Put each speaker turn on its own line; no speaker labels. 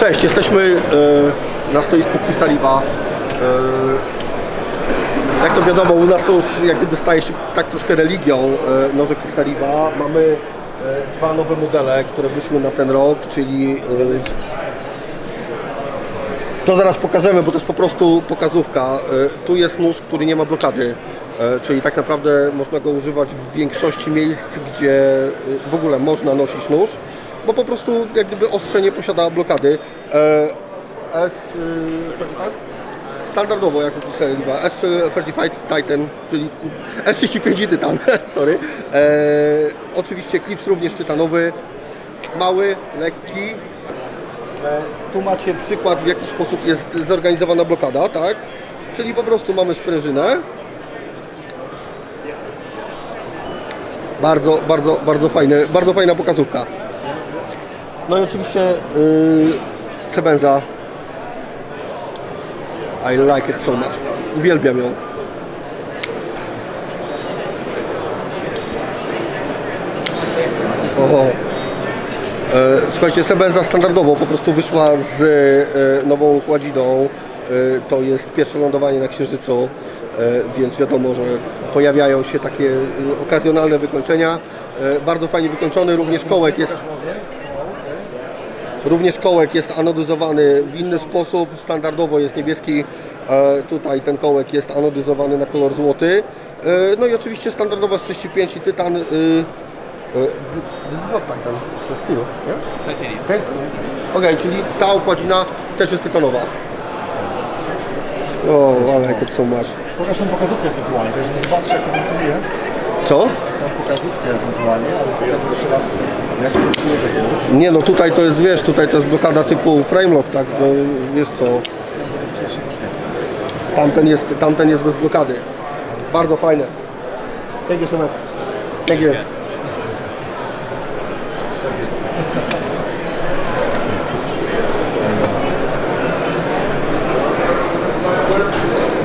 Cześć, jesteśmy e, na stoisku Pisaliwa. E, jak to wiadomo, u nas to już jak gdyby staje się tak troszkę religią e, noże Pisaliwa. Mamy dwa nowe modele, które wyszły na ten rok, czyli to zaraz pokażemy, bo to jest po prostu pokazówka. Tu jest nóż, który nie ma blokady, czyli tak naprawdę można go używać w większości miejsc, gdzie w ogóle można nosić nóż, bo po prostu jak gdyby ostrze nie posiada blokady. E, S, e, tak? standardowo, jak opisałem, S35 Titan, czyli S35 i Tytan, sorry. E, oczywiście klips również tytanowy, mały, lekki, E, Tu macie przykład, w jaki sposób jest zorganizowana blokada, tak? Czyli po prostu mamy sprężynę. Bardzo, bardzo, bardzo fajne, bardzo fajna pokazówka. No i oczywiście yy, Sebenza. I like it so much. Uwielbiam ją. Oho. E, Słuchajcie, Sebenza standardowo po prostu wyszła z e, nową układziną. E, To jest pierwsze lądowanie na Księżycu, więc wiadomo, że pojawiają się takie okazjonalne wykończenia. Bardzo fajnie wykończony, również kołek jest Również kołek jest anodyzowany w inny sposób, standardowo jest niebieski, e, tutaj ten kołek jest anodyzowany na kolor złoty. E, No i oczywiście standardowa z 35 i tytan. This is not titan, it's steel, nie?
Titanium.
Okej, czyli ta okładzina też jest tytanowa. O, ale jak so much.
Pokaż tą pokazówkę ewentualnie, tak żeby zobaczyć jak to funkcjonuje.
Co?
Tą pokazówkę ewentualnie, ale pokażę jeszcze raz jak to funkcjonuje.
Nie no, tutaj to jest, wiesz, tutaj to jest blokada typu frame lock, tak? No, wiesz co, tamten jest, tamten jest bez blokady. Bardzo fajne. Thank you so much. Thank you.